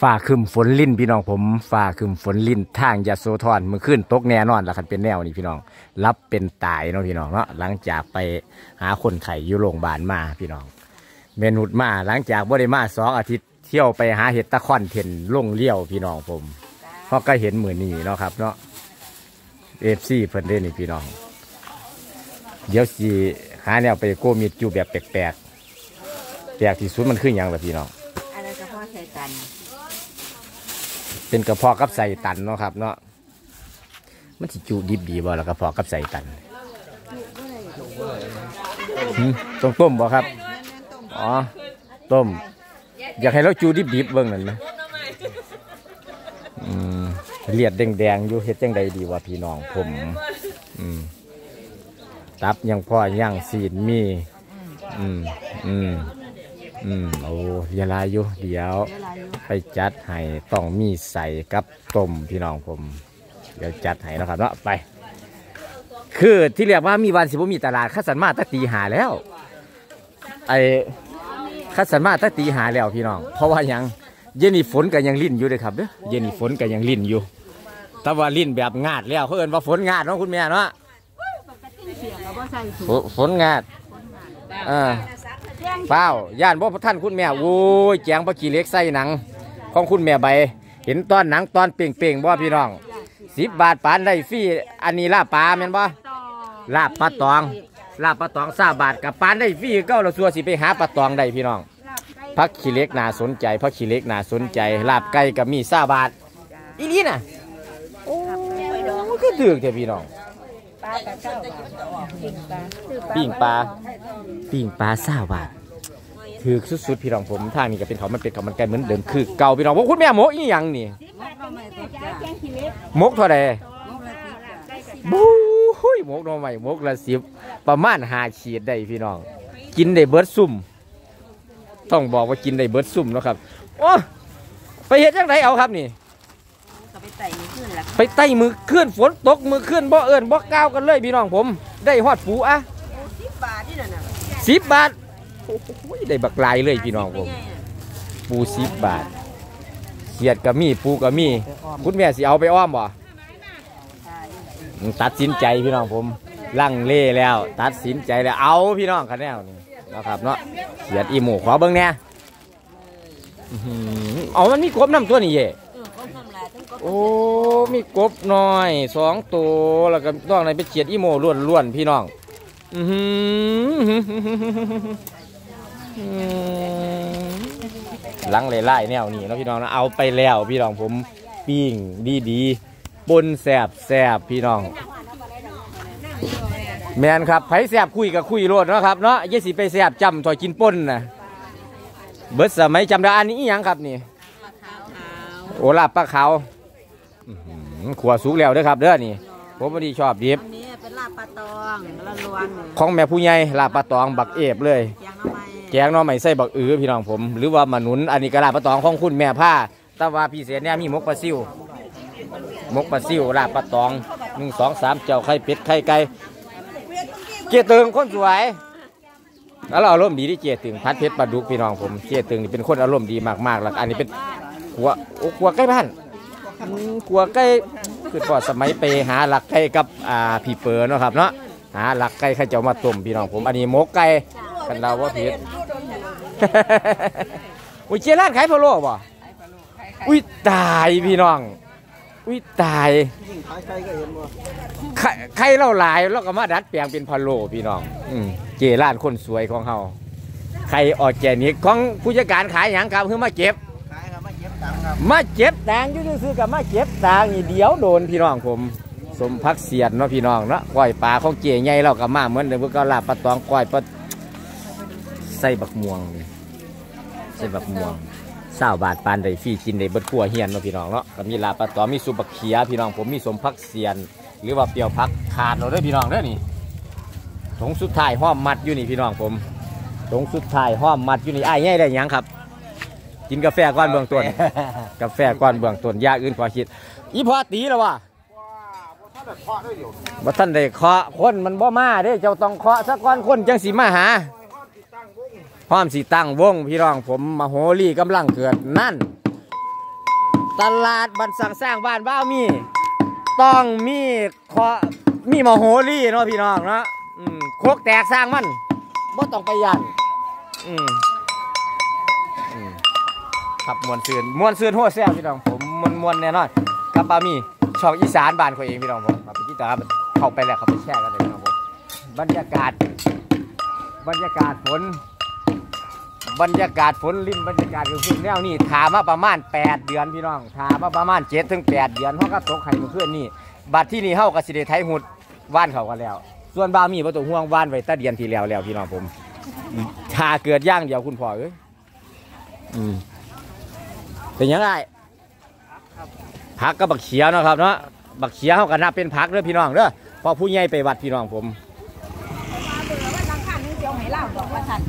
ฝ่าคืมฝนลิ่นพี่น้องผมฝ่าคืมฝนลิ่นทางยาโซธรเมื่อคืนตกแน่นอนล้วคันเป็นแนวนี้พี่น้อง รับเป็นตายเนาะพี่น้องเนาะหลังจากไปหาคนไข้อยู่โรงพยาบาลมาพี่น้อง เมนุดมาหลังจากบ่ได้มาสองอาทิตย์เที่ยวไปหาเห็ดตะคอนเทนลงเลี้ยวพี่น้องผมเพราะก็เห็นเหมือนี้เนาะครับ เนาะเอฟซีเพิ่นเล่นนี่พี่น้อง เดี๋ยวสิหาแนวไปโกมิดอยู่แบบแปลกๆแปลกที่สุดมันคืออย่างละพี่น้องอะไรก็พ่อใส่กัน เป็นกระเพาะกับใส่ตันเนาะครับ เนาะมันสิจูดิบดีบ่แล้วกระเพาะกับใส่ตันหึต้องต้มบ่ครับ อ๋อ ต้ม อยากให้เราจูดิบดิบเบิ่งนั่นไหมอืมเลียดแดงๆอยู่เฮ็ดจังใดดีวะพี่น้องผม อืมตับยังพ่อย่างสีนมี อืม อืม อืมโอ้ยาลายอยู่เดี๋ยวเวลาอยู่ไปจัดให้ต้องมีใส่กับต้มพี่น้องผม เดี๋ยวจัดให้นะครับเนาะไป คือที่เรียกว่ามีวันสิบมีตลาดคัดสันมาตั้งตีหาแล้ว ไอ้คัดสันมาตั้งตีหาแล้วพี่น้อง เพราะว่าหยังเย็นนี่ฝนก็ยังลิ่นอยู่เลยครับเด้อเย็นนี่ฝนก็ยังลิ่นอยู่แต่ว่าลิ่นแบบงาดแล้วเขาเอินว่าฝนงาดเนาะคุณแม่เนาะ เสียก็บ่ใส่ถุงฝนฝนงาดเออ เปล่าย่านบ่ท่านคุณแม่โว้ยแจงปลาขี้เหล็กใส่หนัง ของคุณแม่ใบ เห็นตอนหนังตอนเป่งๆบ่พี่น้องสิบบาทปานได้ฟรีอันนี้ลาบปลาแม่นบ่ต่อลาบปลาตอง ลาบปลาตองซาบาทกับปานได้ฟรีเก้าเราสัวสิไปหาปลาตองได้พี่น้องลาบไก่พักขี้เหล็กน่าสนใจพักขี้เหล็กน่าสนใจ ลาบไก่กับมีซาบาทอีนี่น่ะโอ้ยคือถึกเถอะพี่น้องปลากระเจ้าปิ้งปลาซื้อปิ้งปลาปิ้งปลาซาบาท ถือสุดๆพี่น้องผมทางนี้ก็เป็นเขาวมันเป็นเขาวมันไก่เหมือนเดิมคือเก่าพี่น้องว่าคุณแม่หมกอีหยังนี่มกก็ไม่ตกจ้าแกงขี้เล็กหมกเท่าไหร่มกละสิบบาทบู้ยหมกหน่อใหม่หมกละสิบประมาณหาขีดได้พี่น้อง กินได้เบิดซุ่มต้องบอกว่ากินได้เบิดซุ่มเนาะครับโอ้ไปเห็ดจังไดเอาครับนี่ก็ไปไต่มือขึ้นละไปไต่มือขึ้นฝนตกมือขึ้นบ่เอิญบ่ก้าวกันเลยพี่น้องผม ได้ฮอดปูอะสิบบาทนี่น่ะน่ะสิบบาทโอ้ยได้บักลายเลยพี่น้องผมปูสิบบาทเขียดก็มีปูก็มีคุณแม่สิเอาไปอ้อมบ่ตัดสินใจพี่น้องผมลังเล่แล้ว ตัดสินใจแล้วเอาพี่น้องคะแนนนี่นะครับเนาะเขียดอีหมูขอเบิ้งแหน่อื้อหือเอามันมีกบน้ำตัวนี่เย่เออก้มทำลายทั้งก้มโอ้มีกบน้อยสองตัวแล้วก็ต้องอะไรไปเขียดอีโมล้วนๆพี่น้อง อือหืออืม หลังไล่ๆแนวนี้เนาะพี่น้องนะเอาไปแล้วพี่น้องผมปิ้งดีๆปนแสบแสบพี่น้อง แมนครับไผแสบคุยกับคุยโลดเนาะครับเนาะเยสิไปแสบจำถอยกินป่นนะเบิดสมัยจำได้อันนี้อิหยังครับนี่โอลาบปลาขาวอื้อหือขัวสุกแล้วเด้อครับเด้อนี่ผมพอดีชอบดิบอันนี้เป็นลาบปลาตองละลวนของแม่ผู้ใหญ่ลาบปลาตองบักเอฟเลยยางละไม้ แกงหน้อไม่ใส่บักอือพี่น้องผม หรือว่ามาหนุนอันนี้ก็ลาบปลาตองของคุณแม่ผ้าแต่ว่าพี่เสียเนี่ยมีหมกปลาซิวหมกปลาซิวลาบปลาตองหนึ่งสองสามเจ้าไข่เป็ดไข่ไก่เจี๊ยตึงคนสวย แล้วเราอารมณ์ดีที่เจี๊ยตึงพัดเพชรปลาดุกพี่น้องผมเจี๊ยตึงนี่เป็นคนอารมณ์ดีมากๆแล้วอันนี้เป็นขัวโอ้ขัวใกล้บ้านอืมขัวไก่คือพอสมัยไปหาหลักไก่กับอ่าพี่เปิร์เนาะครับเนาะหาหลักไก่เข้าเจ้ามาต้มพี่น้องผม อันนี้หมกไก่ กันเราว่าผิดอุ้ยเจร้านขายพะโล้บ่อุ้ยตายพี่น้องอุ้ยตายไข่ไข่เราหลายแล้วก็มาดัดแปลงเป็นพะโล้พี่น้องอืมเจร้านคนสวยของเฮาไข่ออร์แกนิกของผู้จัดการขายหยังครับคือมาเก็บขายครับมาเก็บตังค์ครับมาเก็บตังค์อยู่ซื้อๆกับมาเก็บตังค์นี่เดี๋ยวโดนพี่น้องผม สมพักเสียดเนาะพี่น้องเนาะก้อยปลาของเจี๋ยใหญ่เรากับมาเหมือนเดิมพวกเราลาบปลาตองก้อยปลา ใส่บักม่วงนี่ใส่บักม่วงเศร้าบาทปานได้ฟรีกินได้เบิดขัวเฮียนเนาะพี่น้องเนาะก็มีลาบปลาตองมีสุบักเขียพี่น้องผมมีสมพักเสียน หรือว่าเปรียวพักขาดเราด้วยพี่น้องเด้อนี่ถงสุดท้ายห้อมมัดอยู่นี่พี่น้องผมถงสุดท้ายห้อมมัดอยู่นี่อ้ายใหญ่ได้หยังครับ กินกาแฟก่อนเบื้องต้น กาแฟก่อนเบื้องต้นอยาอื่นขอคิด อีพอตีแล้ววะบ่ท่านได้เคาะคนมันบ่มาเด้เจ้าต้องเคาะสักก้อนคนจังสีมาหา พร้อมสีตั้งวงพี่รองผมมาโหรี่กำลังเกิดนั่น ตลาดบันสังสร้างบ้านบ้ามี ต้องมีขอมีมโหรี่เนาะพี่น้องเนาะโคกแตกสร้างมันบ่ต้องไปยันอืมอืมครับมวนซืนมวนซืนหัวแซ่บพี่น้องผมมวนมวนแน่นอนกับบ้ามีช่องอีสานบ้านเขาเองพี่น้องผมครับพี่ตาเข้าไปแล้วเขาไปแช่กันเลยพี่น้องผมบรรยากาศ บรรยากาศฝน บรรยากาศฝนริมบรรยากาศคือพื้นแนวนี่ถามาประมาณ 8 เดือนพี่น้องถามาประมาณ7ถึง8เดือนเขาก็ตกไข่มาเพื่อนนี่บัดที่นี่เฮาก็สิได้ไทหุดว่านเขากันแล้ว ส่วนบาวมีประตูห่วงว่านไว้ตะเดือนที่แล้วแล้วพี่น้องผมชาเกิดย่างเดียวคุณพ่อเอ้ยอืมเป็นยังไงผักก็บักเขียวนะครับเนาะบักเขียวเขาก็นับเป็นผักเด้อพี่น้องเด้อพอผู้ใหญ่ไปวัดพี่น้องผมเบื่อว่าทางข้างนึงเจียวไหเล่าดอกว่าทัน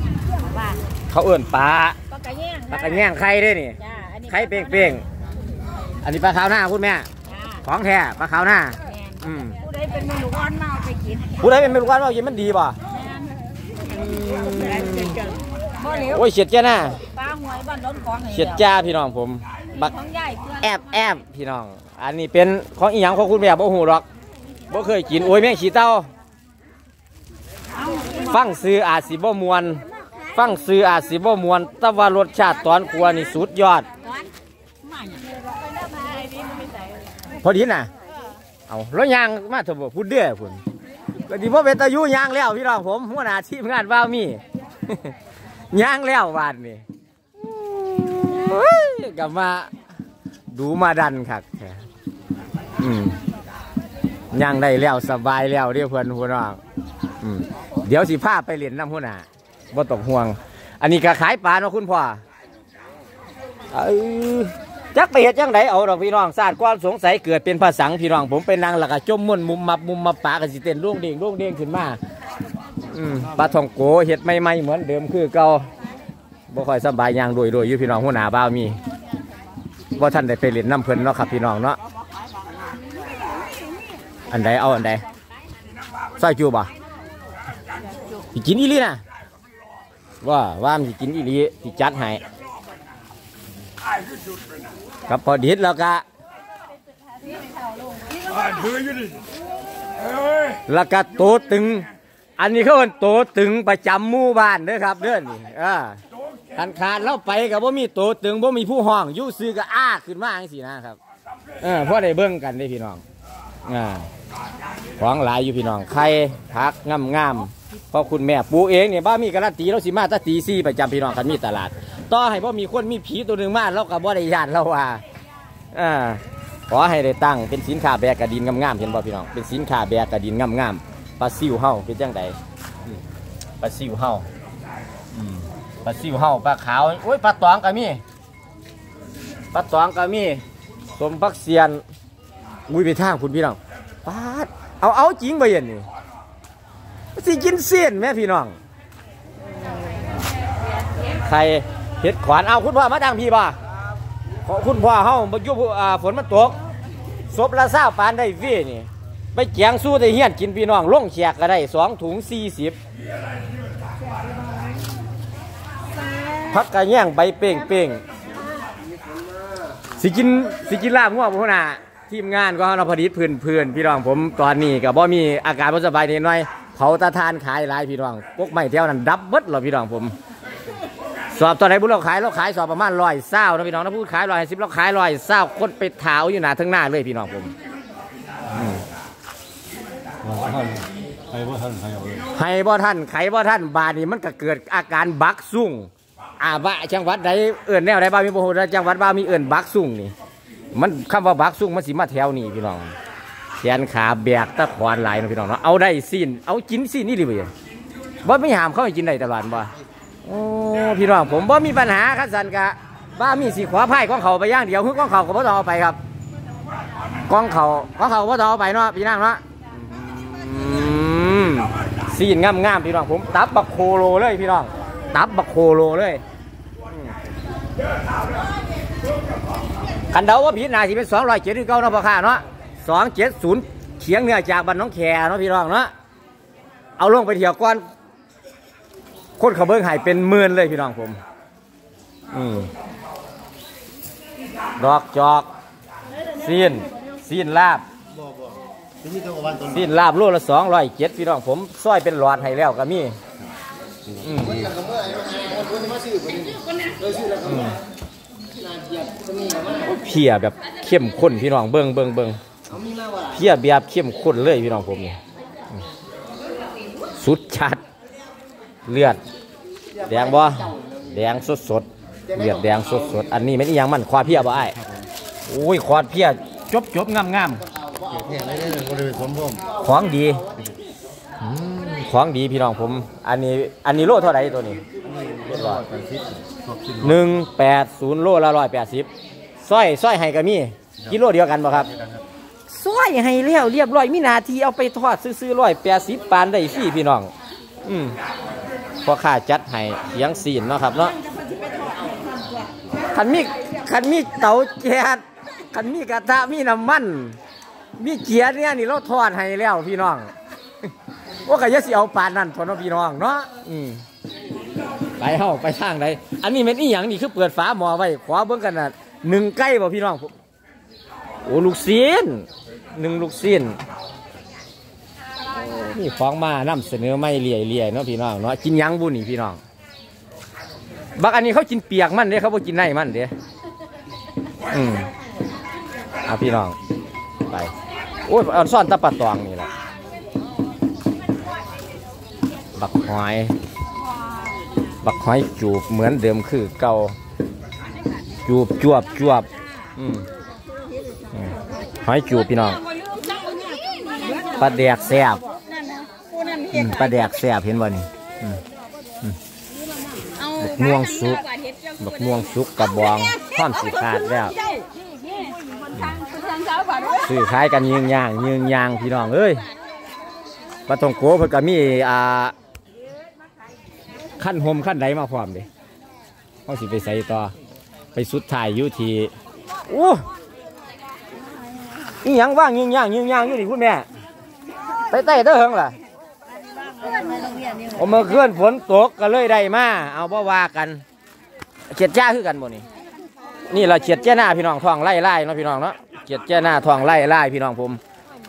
ว่า เขาเอื้นปลาปลากระแยงปลากระแง่งไข่ด้วยนี่จ้าอันนี้ไข่เป้งๆอันนี้ปลาขาวหน้าคุณแม่จ้าของแท้ปลาขาวหน้าแม่นอืมผู้ใดเป็นเมนูอ่อนมาเอาไปกินผู้ใดเป็นเมนูกวนว่ากินมันดีป่ะบ่เหลวโอ้ยเฉียดจ้าหน้าปลาหวยบ้านล้นของเฉียดจ้าพี่น้องผมบักของใหญ่เพื่อนแอบแอบพี่น้อง อันนี้เป็นของอีหยังของคุณแม่บ่หูหรอกบ่เคยกินโอ้ยแม่งขี้เต้า ฟังซื้ออาจสิบ่มวน ฟังซื้ออาจสิบ่มวนแต่ว่ารสชาติตอนครัวนี่สุดยอด พอดีน่ะ เอาแล้วยางมาเถอะบ่พูดเด้อพุ่นก็ดีว่าเป็นตายุยางแล้วพี่น้องผมหัวหน้าทีมงานว่าวมี ยางแล้ววานนี่กลับมาดูมาดันคักแท้อืมยางได้แล้วสบายแล้วเรียกเพื่อนหัวน้องเดี๋ยวสิพาไปเรียนน้ำหัวหน้า บ่ตกห่วง อันนี้ก็ขายปลาเนาะคุณพ่อเอ้ยจักไปเฮ็ดจังไดเอาดอกพี่น้องศาสตร์ความสงสัยเกิดเป็นภาษาพี่น้อง ผมเป็นนางหลักจมม่นมุมมับมุมมับปากกสิเต้นร่วงเด้งร่วงเด้งขึ้นมาปลาทองโกเฮ็ดไม่ไม่เหมือนเดิมคือเก่าบ่ค่อยสบายยางโดยโดยอยู่พี่น้องหัวหน้าบ้ามีว่าท่านได้ไปเล่นน้ำเพลินเนาะครับพี่น้องเนาะอันใดเอาอันใดซอยจูบ่สิกินอีหลีนะ ว่าว่ามันสิกินอีหลีสิจัดให้ครับพอดีแล้วก็แล้วก็โตตึง อันนี้เขาเป็นโตตึงประจำหมู่บ้านเด้อครับเด้อนี่อ่าขันขาดแล้วไปกับว่ามีโตตึงว่ามีผู้ห้องยู่ซื้อก็อ้าขึ้นมาจังซี่นะครับเออพอได้เบิ่งกันได้พี่น้องอ่าของหลายอยู่พี่น้องไข่ผักงามงามๆ เพราะคุณแม่ปลูกเองเนี่ยบ้ามีการันตีเราสิมาแตตีซี่ประจำพี่น้องกันมีตลาด ต่อให้บ่มีคนมีผีตัวหนึ่งมาเราก็บ่ได้ยานเราว่าอ่าขอให้ได้ตั้งเป็นสินค้าแบกกระดินงามๆเห็นบ่พี่น้องเป็นสินค้าแบกกระดินงามๆปลาซิวเฮาเป็นจังไดอืมปลาซิวเฮาอืมปลาซิวเฮาปลาขาวโอ้ยปลาตองก็มีปลาตองก็มีสมพักเสียนอุ้ยไปทางคุณพี่น้องปาดเอาเอาจริงบ่เย็นนี่ สิกินเส้นแม่พี่น้อง ใครเห็ดขวานเอาคุณพ่อมาดังพี่บ่ขอคุณพ่อเฮาบ่ยู่อ่าฝนมันตกศพละเศร้าปานได้ฟรีนี่ไปแจงสู้ได้เฮียนกินพี่น้องลงแขกก็ได้สองถุงสี่สิบพักกระแย่งใบเป้งเป้งสิกินสิกินลาบงัวพุ่นน่ะทีมงานก็เราพอดีพื้นพื้นพี่น้องผมตอนนี้ก็บ่มีอาการบ่สบายนิดหน่อย ผาตาทานขายหลายพี่น้องพวกไม้แถวนั้นดับเบิดหรอพี่น้องผม สอบตอนไหนบุญเราขายเราขายสอบประมาณร้อยเศร้านะพี่น้องนะพูดขายร้อยสิบเราขายร้อยเศร้าคนไปเท้าอยู่หนาทั้งหน้าเลยพี่น้องผมใครว่ท่านใครเอลยให้บ่ท่านไขบ่ท่านบาดนี้มันก็เกิดอาการบักซุ่งอาบะจังหวัดใดเอื่นแนวใดบ้ามีโมโหจังหวัดบ้ามีเอื่นบักซุ่งนี่มันคำว่าบักซุ่งมันสิมาแถวนี้พี่น้อง แขนขาแบกตะขวานหลายนะพี่น้องเนาะเอาได้สิ้นเอากินสิ้นนี่ดิบ่ยบ่ไม่หามเขาให้กินได้ตลอดบ่โอ้พี่น้องผมบ่มีปัญหาครับสันกะบ้ามีสีขวาไพ่ของเขาไปย่างเดียวคือกองเขาก็บ่ต้องเอาไปครับกองเขากองเขาก็บ่ต้องเอาไปเนาะพี่นางเนาะอืมซีนงามงามๆพี่น้องผม ตับบักโคโลเลยพี่น้องตับบักโคโลเลยคันเดาว่าผิดนาสิเป็นสองร้อยเจ็ดเก้าเนาะพ่อค้าเนาะ สองเจ็ดศูนย์เฉียงเหนือจากบ้านน้องแคเนาะพี่น้องเนาะเอาลงไปเที่ยวก่อนคนเขาเบิ้งหายเป็นหมื่นเลยพี่น้องผมอืมดอกจอกซีนซีนลาบที่นี่ต้องวันต้นซีนลาบโลละสองร้อยเจ็ดพี่น้องผมซอยเป็นหลอดให้แล้วก็มีอืมกันกับเมื่อไอ้คนคนมายแล้วก็มานาเกียบก็มีกับมาเพียแบบเข้มข้นพี่น้องเบิ่งเบิ่งเบิ่ง เอามีมาว่าเพียแบบเข้มข้นเลยพี่น้องผมนี่อืมสุดชัด เลือด แดงบ่แดงสดสดเลือดแดงสดสดอันนี้เป็นอีหยังมันควาเพียบ่ไอ้โอ้ยควาเพียจบจบงามงามเนี่ยไม่ได้หนึ่งคนเลยสมบูรณ์ๆของดีของดีพี่น้องผม อันนี้อันนี้โลเท่าไหร่ตัวนี้หนึ่งแปดศูนย์โลละร้อยแปดสิบสร้อยสร้อยให้ก็มีกิโลเดียวกันบ่ครับ สร้อยให้แล้วเรียบร้อยมีนาทีเอาไปทอดซื้อๆร้อยแปดสิบปานได้ฟรีพี่น้อง อืมพอค่าจัดให้เสียงซีนเนาะครับเนาะคันมีคันมีเตาแก๊สคันมีกระทะมีน้ำมัน มีเกียร์เนี่ยนี่เราทอดให้แล้วพี่น้องว่าก็จะสิเอาปานนั่นทนเนาะพี่น้องเนาะอืมไปเฮาไปทางใดอันนี้เป็นอีหยังนี่คือเปิดฝาหม้อไว้ขวาเบิ่งกันน่ะหนึ่งไก่บ่พี่น้องโอ้ลูกซีน หนึ่งลูกซีนโอ้นี่ของมานำเสนอไม่เลี่ยเลี่ยเนาะพี่น้องเนาะกินยังบุนี่พี่น้องบักอันนี้เขากินเปียกมันเด้เขาบ่กินในมันเด้อืมเอาพี่น้องไปโอ้ยเอาซ่อนตะปะตองนี่แหละบักหอยบักหอยจูบเหมือนเดิมคือเก่าจูบจวบจวบอืม หอยจูบพี่น้องปลาแดกแซ่บอืมปลาแดกแซ่บเห็นบ่นี่บักม่วงสุกบักม่วงสุกกระบองพร้อมสีขาดแล้วซื้อขายกันยืงยางยืงยางพี่น้องเอ้ยปลาทองโกเพิ่นก็มีอ่าขั้นหมขั้นใดมาพร้อมเด้เขาสิไปใส่ต่อไปสุดท้ายอยู่ที่โอ้ ยยังว่างยิงย่างยิงย่างอยู่นี่คุณแม่ไปใต้เด้อเฮิงล่ะเอามาเคลื่อนฝนตกก็เลยได้มาเอาบ่ว่ากันเฉียดจ้าคือกันบ่นี่นี่เราเฉียดเจ้าหน้าพี่น้องทองไล่ไล่เนาะพี่น้องเนาะเฉียดเจ้าหน้าทองไล่ไล่พี่น้องผม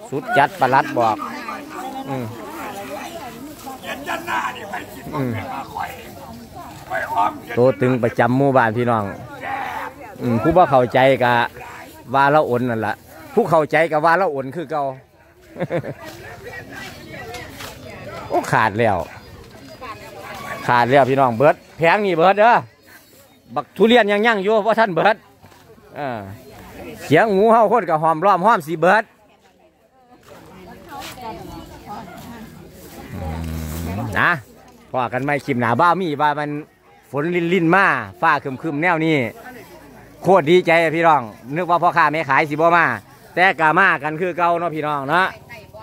สุดจัดประหลัดบอกอืมอืมโตตึงประจำหมู่บ้านพี่น้องอืมผู้บ่เข้าใจกะว่าเราอ่อนนั่นแหละ ผู้เข้าใจกะว่าเราอ่อนคือเก่าโอ้ขาดแล้ว ขาดแล้วพี่น้องเบิดแพงนี่เบิดเด้อบักทุเรียนยังยั่งอยู่เพราะท่านเบิดเออเสียงหมูเฮาคนกับหอมล้อมห้อมสีเบิดนะพอกันไม่คลิมหนาบ้ามีว่ามันฝนลินลินมาฟ้าคึมคึมๆแนวนี้โคตรดีใจพี่น้อง นึกว่าพ่อค้าแม่ขายสิบ่มา แต่กามากันคือเก่าเนาะพี่น้องเนาะ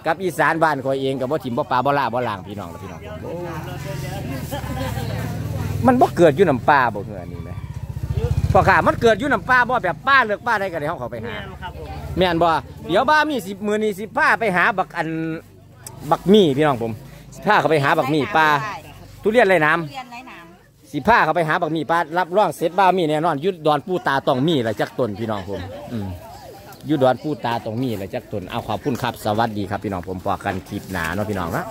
กับอีสานบ้านคอยเองกับบ่ถิ่มบ่ปลาบ่ลาบ่ล่างพี่น้องนะพี่น้องโอ้มันบ่เกิดอยู่น้ำปลาบ่เหือนี่ไหมพ่อค้ามันเกิดอยู่น้ำปลาบ่แบบป้าเลือกป้าได้กันเดี๋ยวเขาไปหาแม่นบ่เดี๋ยวบ้ามีสิบมือนี่สิผ้าไปหาบักอันบักมี่พี่น้องผมสิผ้าเขาไปหาบักมี่ปลาทุเรียนไรน้ำเรียนไรน้สิผ้าเขาไปหาบักหมี่ป้ารับรองเสร็จบ้ามีแน่นอนอยุดดอนปูตาต้องมีแหละจักตนพี่น้องผมอืมอ ยุดดอนปูตาตรงมีแหละจักตนเอาขอบคุณครับ สวัสดีครับพี่น้องผมปอกันคลิปหนาเนาะพี่น้องนะ